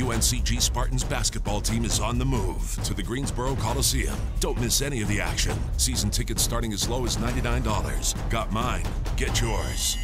UNCG Spartans basketball team is on the move to the Greensboro Coliseum. Don't miss any of the action. Season tickets starting as low as $99. Got mine. Get yours.